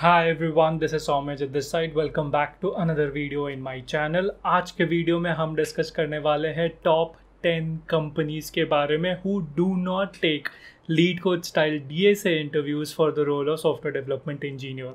Hi everyone this is Saumya this side welcome back to another video in my channel आज के video में हम discuss करने वाले हैं टॉप टेन कंपनीज़ के बारे में who do not take LeetCode style D A interviews for the role of software development engineer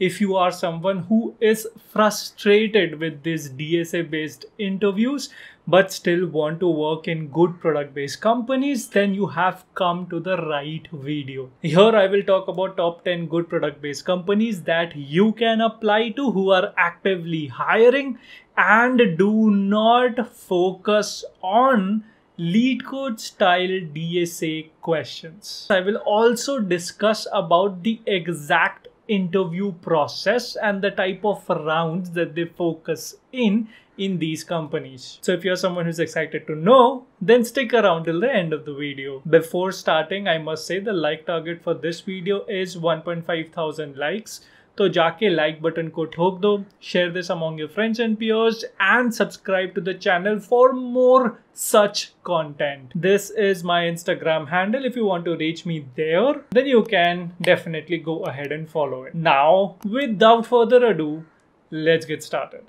If you are someone who is frustrated with these DSA based interviews but still want to work in good product based companies, then you have come to the right video. Here I will talk about top 10 good product based companies that you can apply to who are actively hiring and do not focus on LeetCode style DSA questions. I will also discuss about the exact interview process and the type of rounds that they focus in in these companies. So if you're someone who's excited to know, then stick around till the end of the video. Before starting, I must say the like target for this video is 1.5 thousand likes. तो जाके like button को ठोक दो share this among your friends and piers and subscribe to the channel for more such content. This is my Instagram handle. If you want to reach me there, then you can definitely go ahead and follow it. Now, without further ado, let's get started.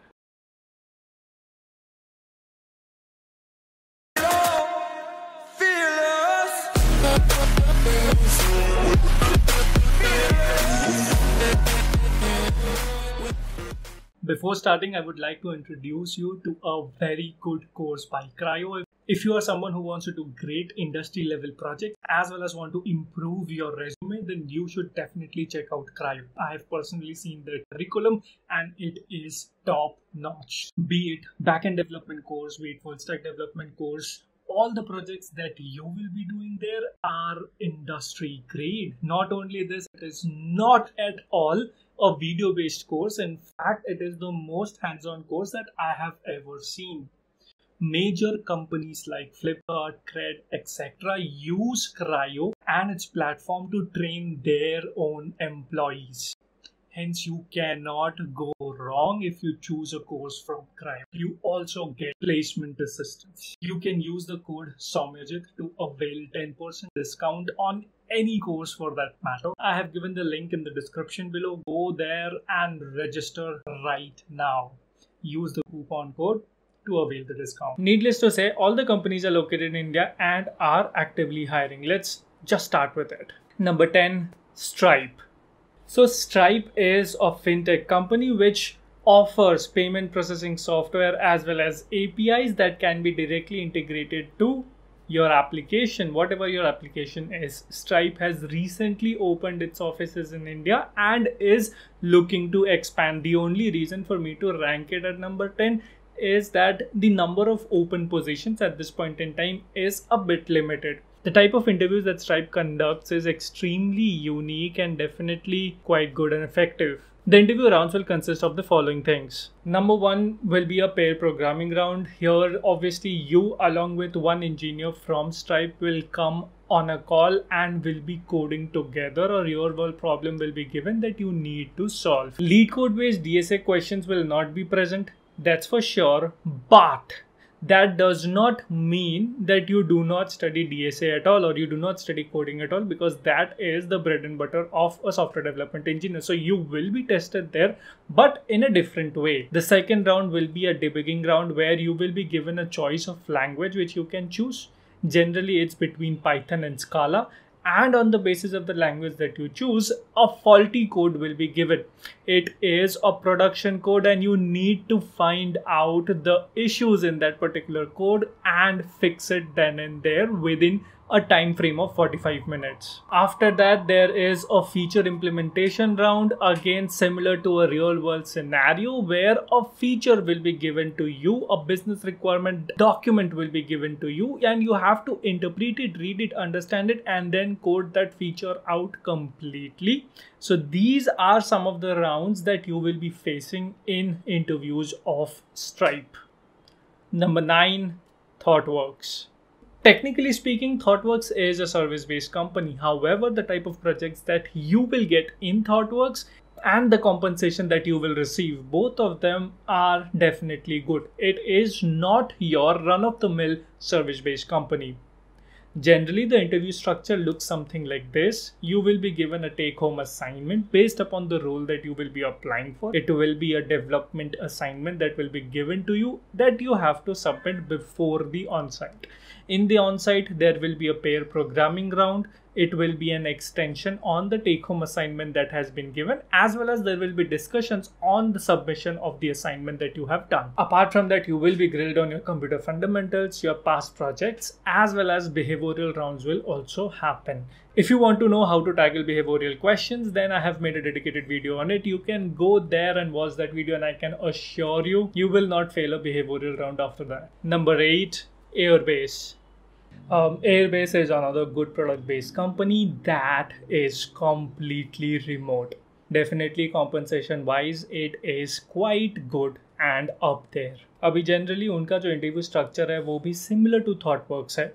Before starting, I would like to introduce you to a very good course by Crio. If you are someone who wants to do great industry level projects as well as want to improve your resume, then you should definitely check out Crio. I have personally seen the curriculum and it is top notch. Be it backend development course, be it full stack development course, all the projects that you will be doing there are industry grade. Not only this, it is not at all a video based course. In fact, it is the most hands on course that I have ever seen. Major companies like Flipkart, Cred, etc. use Crio and its platform to train their own employees. Hence, you cannot go wrong if you choose a course from Crio. You also get placement assistance. You can use the code SOUMYAJIT to avail 10% discount on any course for that matter. I have given the link in the description below. Go there and register right now. Use the coupon code to avail the discount. Needless to say, all the companies are located in India and are actively hiring. Let's just start with it. Number 10, Stripe. So Stripe is a fintech company which offers payment processing software as well as APIs that can be directly integrated to your application, whatever your application is. Stripe has recently opened its offices in India and is looking to expand. The only reason for me to rank it at number 10 is that the number of open positions at this point in time is a bit limited. The type of interviews that Stripe conducts is extremely unique and definitely quite good and effective. The interview rounds will consist of the following things. Number one will be a pair programming round. Here, obviously, you along with one engineer from Stripe will come on a call and will be coding together or your world problem will be given that you need to solve. LeetCode based DSA questions will not be present. That's for sure. But that does not mean that you do not study DSA at all or you do not study coding at all because that is the bread and butter of a software development engineer. So you will be tested there, but in a different way. The second round will be a debugging round where you will be given a choice of language which you can choose. Generally, it's between Python and Scala and on the basis of the language that you choose a faulty code will be given. It is a production code and you need to find out the issues in that particular code and fix it then and there within a time frame of 45 minutes. After that, there is a feature implementation round, again similar to a real world scenario where a feature will be given to you, a business requirement document will be given to you, and you have to interpret it, read it, understand it, and then code that feature out completely. So these are some of the rounds that you will be facing in interviews of Stripe. Number nine, ThoughtWorks. Technically speaking, ThoughtWorks is a service based company. However, the type of projects that you will get in ThoughtWorks and the compensation that you will receive, both of them are definitely good. It is not your run of the mill service based company. Generally, the interview structure looks something like this. You will be given a take home assignment based upon the role that you will be applying for. It will be a development assignment that will be given to you that you have to submit before the on site. In the on site, there will be a pair programming round it will be an extension on the take home assignment that has been given as well as there will be discussions on the submission of the assignment that you have done. Apart from that you will be grilled on your computer fundamentals your past projects as well as behavioral rounds will also happen. If you want to know how to tackle behavioral questions then i have made a dedicated video on it. You can go there and watch that video and i can assure you you will not fail a behavioral round after that. Number 8 Airbase um, Airbase is another good product based company that is completely remote. Definitely compensation wise, it is quite good and up there. अभी generally उनका जो interview structure है वो भी similar to ThoughtWorks है.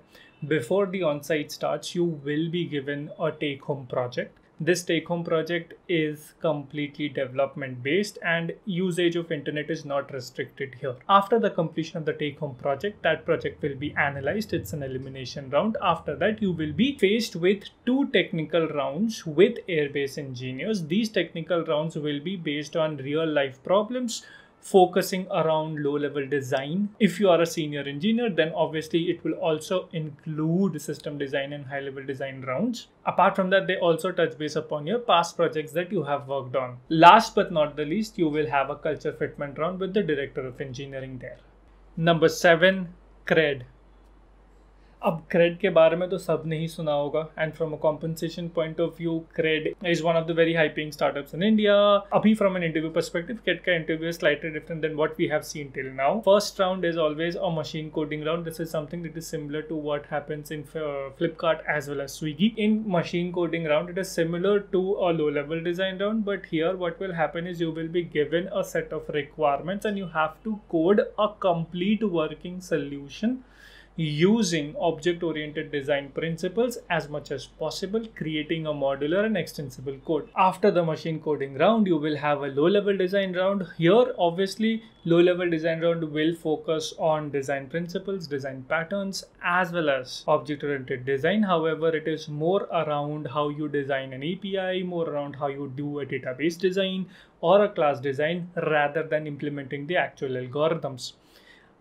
Before the on-site starts, you will be given a take-home project this take home project is completely development based and usage of internet is not restricted here. After the completion of the take home project, that project will be analyzed. It's an elimination round. After that, you will be faced with two technical rounds with Airbase engineers. These technical rounds will be based on real life problems focusing around low level design. If you are a senior engineer, then obviously it will also include system design and high level design rounds. Apart from that, they also touch base upon your past projects that you have worked on. Last but not the least, you will have a culture fitment round with the director of engineering there. Number seven, CRED. अब crate के बारे में तो सबने ही सुना होगा। And from a compensation point of view CRED is one of the very high paying startups in India अभी from an interview perspective CRED का interview slightly different than what we have seen till now first round is always a machine coding round this is something that is similar to what happens in Flipkart as well as Swiggy in machine coding round it is similar to a low level design round, but here what will happen is you will be given a set of requirements and you have to code a complete working solution using object oriented design principles as much as possible, creating a modular and extensible code. After the machine coding round, you will have a low level design round. Here, obviously, low level design round will focus on design principles, design patterns, as well as object oriented design. However, it is more around how you design an API, more around how you do a database design or a class design rather than implementing the actual algorithms.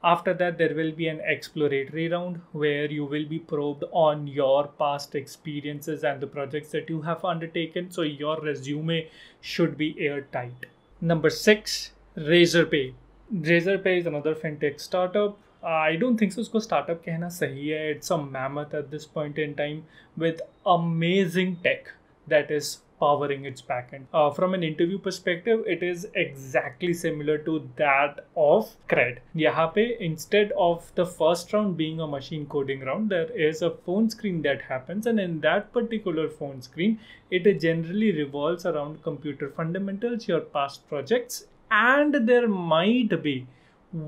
After that, there will be an exploratory round where you will be probed on your past experiences and the projects that you have undertaken. So your resume should be airtight. Number six, Razorpay. Razorpay is another fintech startup. I don't think so. उसको startup कहना सही है. It's a mammoth at this point in time with amazing tech that is powering its backend. Uh, from an interview perspective, it is exactly similar to that of CRED. Yahape, instead of the first round being a machine coding round, there is a phone screen that happens, and in that particular phone screen, it generally revolves around computer fundamentals, your past projects, and there might be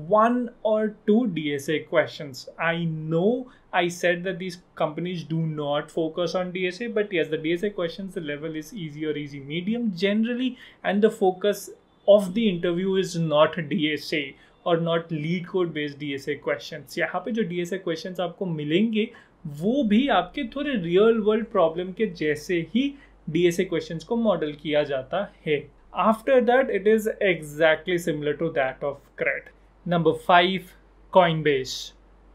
one or two DSA questions. I know I said that these companies do not focus on DSA, but yes, the DSA questions, the level is easy or easy medium generally, and the focus of the interview is not DSA और not LeetCode based DSA questions यहाँ पे जो DSA questions आपको मिलेंगे वो भी आपके थोड़े रियल वर्ल्ड प्रॉब्लम के जैसे ही डीएसए क्वेश्चंस को मॉडल किया जाता है after that it is exactly similar to that of CRED number five Coinbase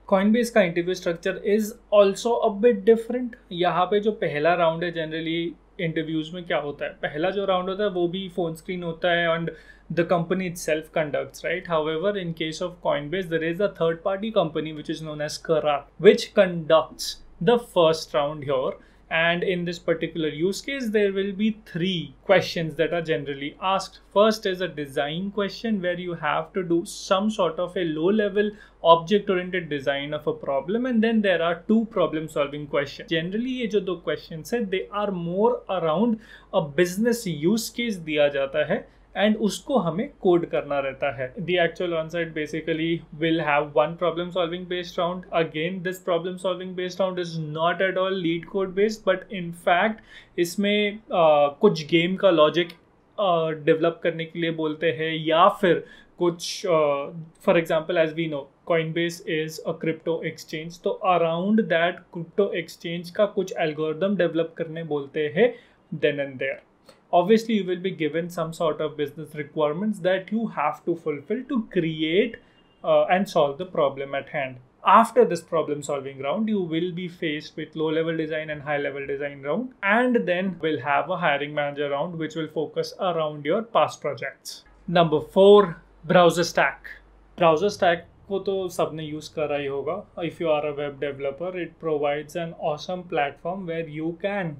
Coinbase का interview structure is also a bit different यहाँ पे जो पहला राउंड है जनरली इंटरव्यूज़ में क्या होता है? पहला जो राउंड होता है, वो भी फ़ोन स्क्रीन होता है and the company itself conducts right however in case of Coinbase there is a third party company which is known as Karat which conducts the first round your and in this particular use case there will be three questions that are generally asked. First is a design question where you have to do some sort of a low level object oriented design of a problem and then there are two problem solving questions. Generally ye jo questions they are more around a business use case diya jata hai and उसको हमें code करना रहता है। The actual onsite basically will have one problem solving based round again this problem solving based round is not at all LeetCode based but in fact इसमें uh, कुछ game का logic develop करने के लिए बोलते हैं या फिर कुछ for example as we know Coinbase is a crypto exchange तो अराउंड दैट क्रिप्टो एक्सचेंज का कुछ एल्गोरिदम डेवलप करने बोलते हैं then and there obviously you will be given some sort of business requirements that you have to fulfill to create uh, and solve the problem at hand. After this problem solving round you will be faced with low level design and high level design round and then we'll have a hiring manager round which will focus around your past projects. Number 4 BrowserStack. Browser stack को तो सबने use करा ही होगा. If you are a web developer it provides an awesome platform where you can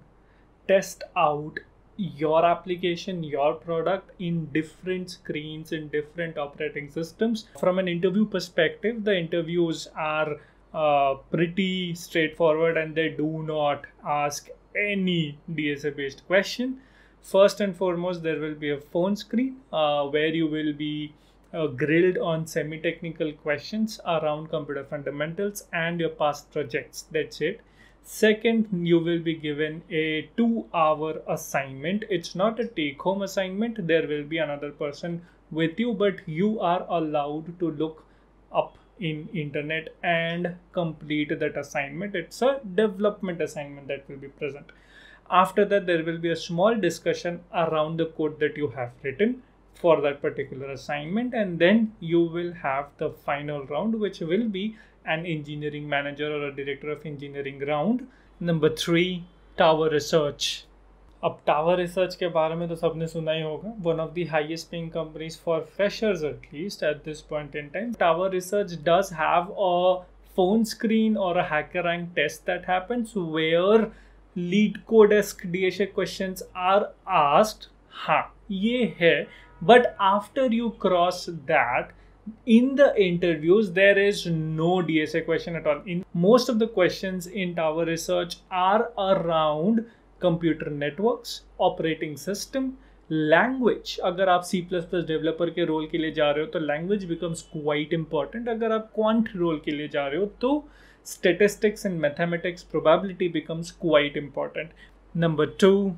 test out your application, your product in different screens, in different operating systems. From an interview perspective, the interviews are uh, pretty straightforward and they do not ask any DSA based question. First and foremost, there will be a phone screen uh, where you will be uh, grilled on semi technical questions around computer fundamentals and your past projects. That's it Second, you will be given a two hour assignment. It's not a take home assignment, there will be another person with you, but you are allowed to look up in internet and complete that assignment. It's a development assignment that will be present. After that there will be a small discussion around the code that you have written for that particular assignment and then you will have the final round which will be an engineering manager or a director of engineering round. Number three, Tower Research. अब tower research के बारे में तो सबने सुना ही होगा one of the highest paying companies for freshers at least at this point in time tower research does have a phone screen or a HackerRank test that happens where lead codesk DSA questions are asked. हाँ ये है but after you cross that in the interviews there is no dsa question at all in most of the questions in tower research are around computer networks operating system language अगर आप C plus plus developer के role के लिए जा रहे हो तो language becomes quite important अगर आप क्वांट रोल के लिए जा रहे हो तो statistics and mathematics probability becomes quite important number two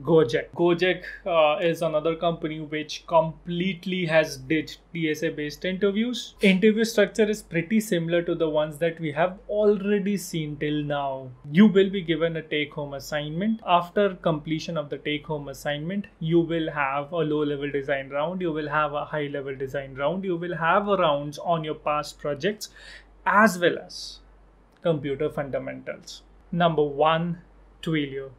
Gojek. Gojek uh, is another company which completely has ditched DSA based interviews. Interview structure is pretty similar to the ones that we have already seen till now. You will be given a take home assignment. After completion of the take home assignment, you will have a low level design round, you will have a high level design round, you will have rounds on your past projects as well as computer fundamentals. Number one, Twilio.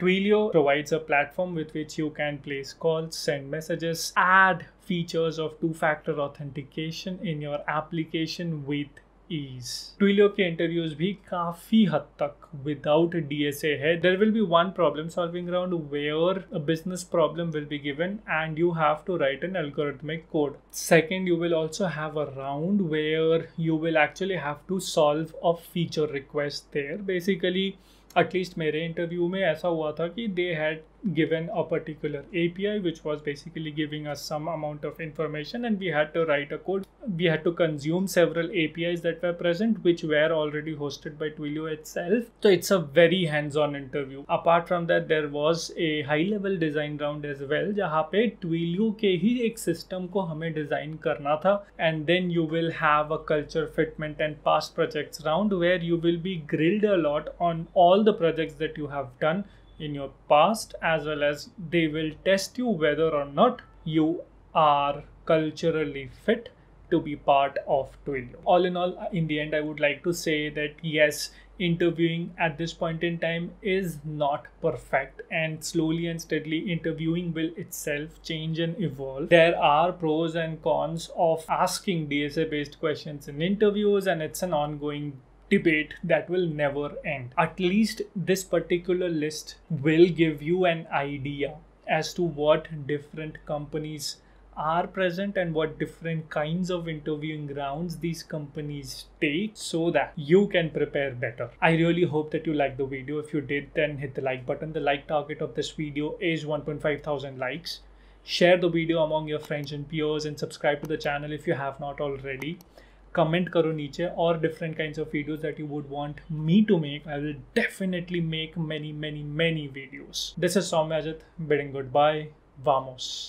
Twilio provides a platform with which you can place calls, send messages, add features of two-factor authentication in your application with ease. Twilio के interviews भी काफी हद तक without DSA है. There will be one problem solving round where a business problem will be given and you have to write an algorithmic code. Second, you will also have a round where you will actually have to solve a feature request there. at least मेरे interview में ऐसा हुआ था कि they had given a particular API which was basically giving us some amount of information and we had to write a code. We had to consume several APIs that were present which were already hosted by Twilio itself. So it's a very hands-on interview. Apart from that there was a high-level design round as well जहाँ पे Twilio के ही एक system को हमें design करना था and then you will have a culture fitment and past projects round where you will be grilled a lot on all the projects that you have done in your past as well as they will test you whether or not you are culturally fit to be part of Twilio. All in all, in the end, I would like to say that yes, interviewing at this point in time is not perfect, and slowly and steadily, interviewing will itself change and evolve. There are pros and cons of asking DSA based questions in interviews, and it's an ongoing debate that will never end. At least this particular list will give you an idea as to what different companies are present and what different kinds of interviewing rounds these companies take so that you can prepare better. I really hope that you liked the video. If you did, then hit the like button. The like target of this video is 1.5 thousand likes. Share the video among your friends and peers and subscribe to the channel if you have not already. Comment करो नीचे और different kind of videos that you would want me to make I will definitely make many many many videos this is Saumya Ajit bidding goodbye Vamos.